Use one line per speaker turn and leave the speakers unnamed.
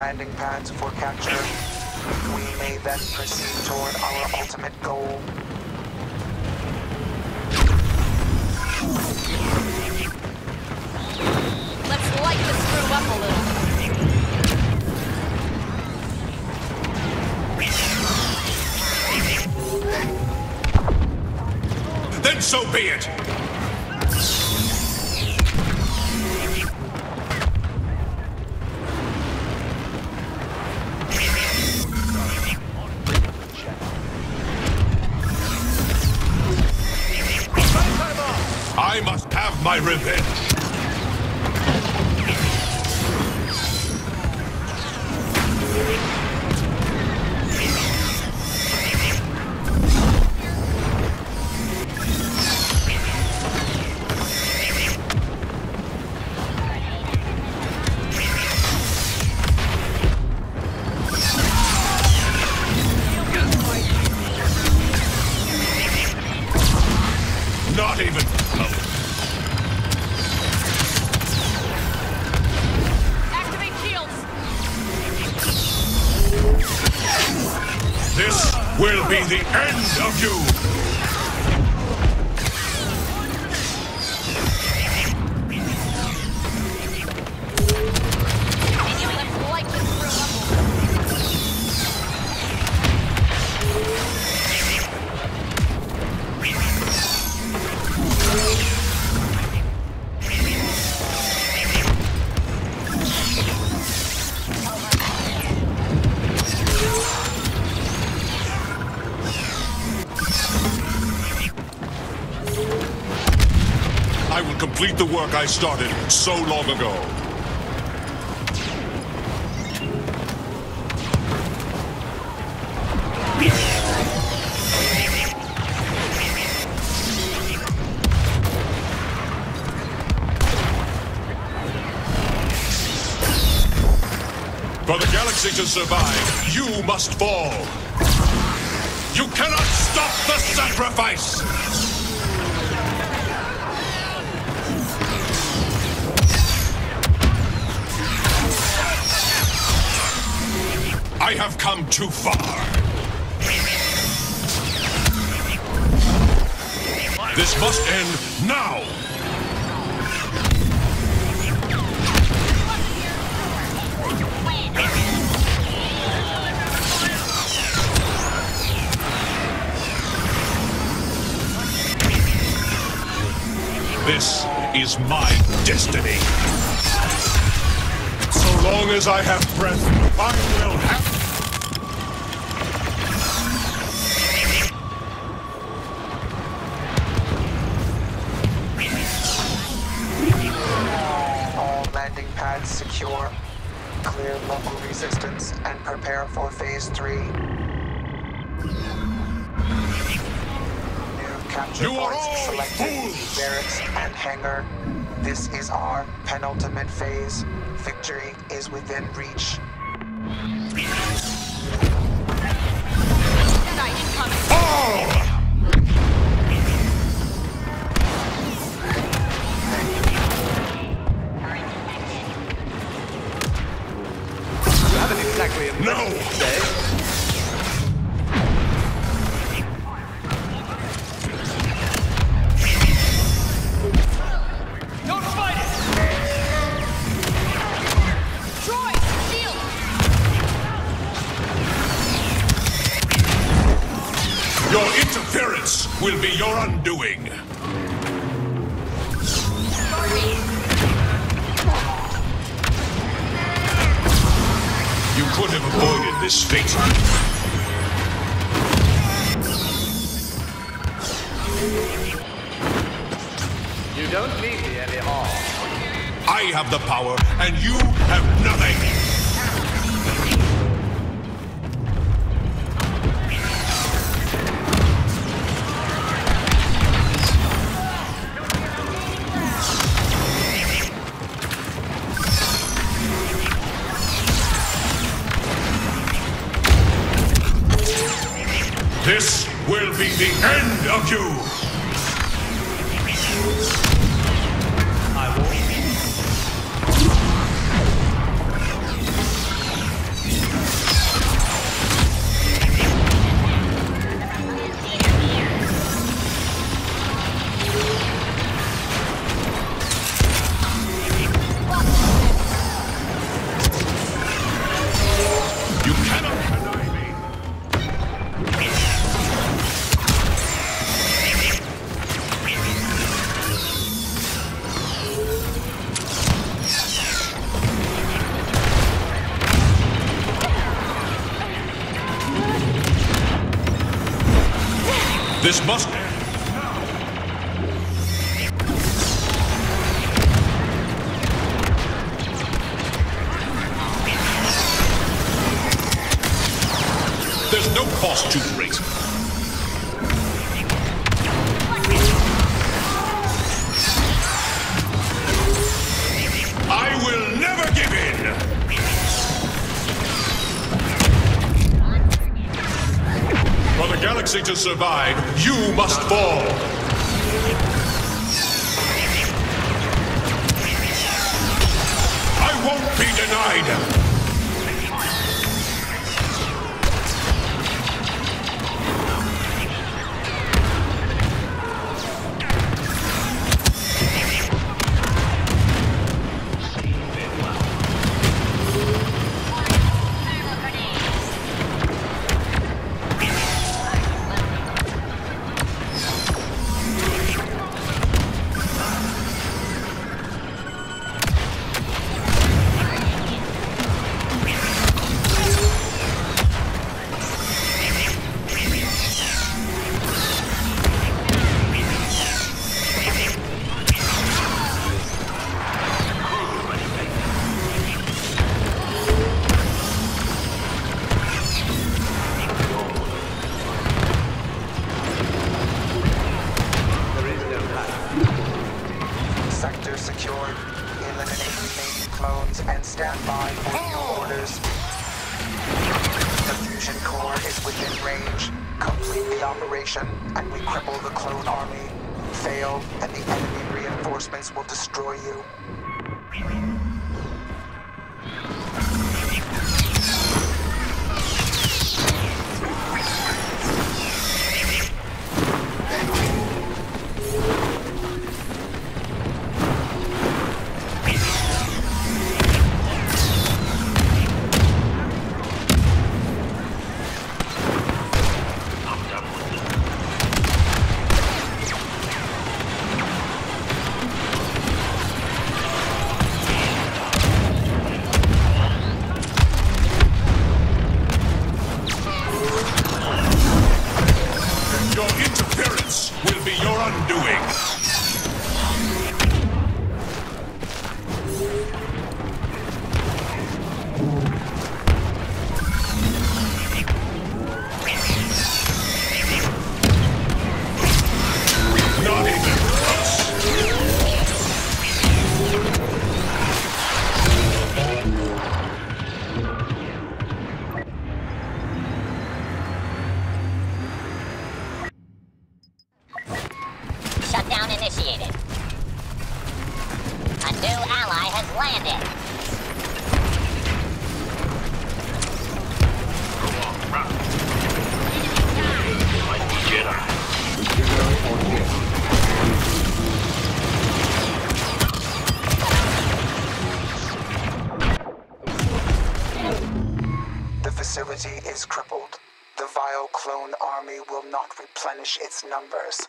landing pads for capture. We may then proceed toward our ultimate goal.
Let's light this room up a little.
Then so be it! I must have my revenge! Be the end of you! Complete the work I started so long ago. For the galaxy to survive, you must fall. You cannot stop the sacrifice! I have come too far. This must end now! This is my destiny. So long as I have breath, I will have.
Secure. Clear local resistance and prepare for phase three. New capture
You are all
selected. Barracks and hangar. This is our penultimate phase. Victory is within reach.
Your undoing. You could have avoided this fate.
You don't need me anymore.
I have the power, and you have nothing. The end of you. This must... There's no cost to the race. to survive, you must fall.
and we cripple the clone army. Fail, and the enemy reinforcements will destroy you. army will not replenish its numbers.